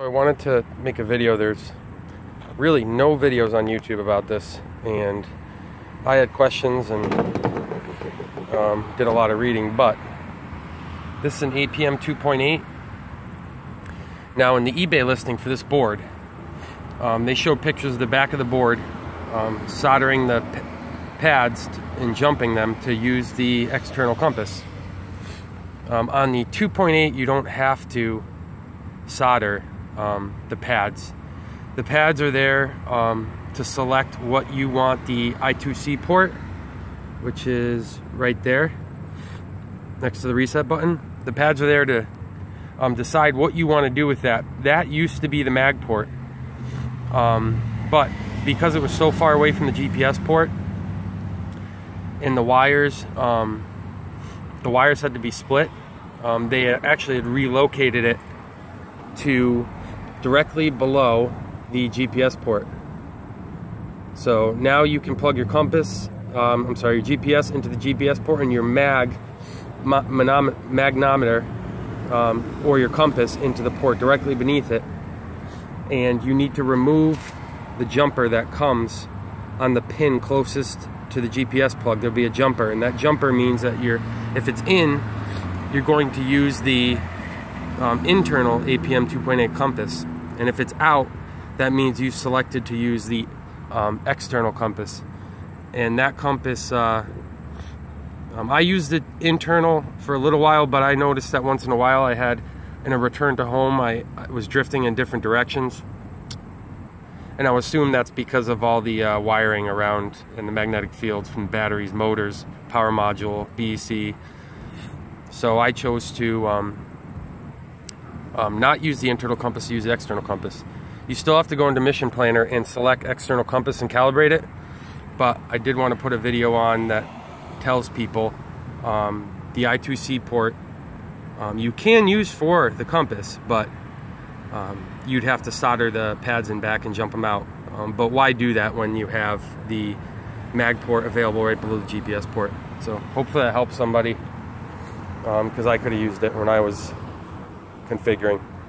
I wanted to make a video. There's really no videos on YouTube about this, and I had questions and um, did a lot of reading. But this is an APM 2.8. Now, in the eBay listing for this board, um, they showed pictures of the back of the board, um, soldering the pads and jumping them to use the external compass. Um, on the 2.8, you don't have to solder um, the pads. The pads are there um, to select what you want the I2C port, which is right there next to the reset button. The pads are there to um, decide what you want to do with that. That used to be the mag port, um, but because it was so far away from the GPS port and the wires, um, the wires had to be split. Um, they actually had relocated it to directly below the GPS port. So now you can plug your compass, um, I'm sorry, your GPS into the GPS port and your mag, ma magnometer, um, or your compass into the port directly beneath it. And you need to remove the jumper that comes on the pin closest to the GPS plug. There'll be a jumper, and that jumper means that you're, if it's in, you're going to use the um, internal APM 2.8 compass. And if it's out, that means you selected to use the um, external compass. And that compass, uh, um, I used it internal for a little while, but I noticed that once in a while I had, in a return to home, I, I was drifting in different directions. And I assume that's because of all the uh, wiring around and the magnetic fields from batteries, motors, power module, BEC. So I chose to um, um, not use the internal compass, use the external compass. You still have to go into Mission Planner and select external compass and calibrate it, but I did want to put a video on that tells people um, the I2C port um, you can use for the compass, but um, you'd have to solder the pads in back and jump them out. Um, but why do that when you have the mag port available right below the GPS port? So hopefully that helps somebody because um, I could have used it when I was configuring.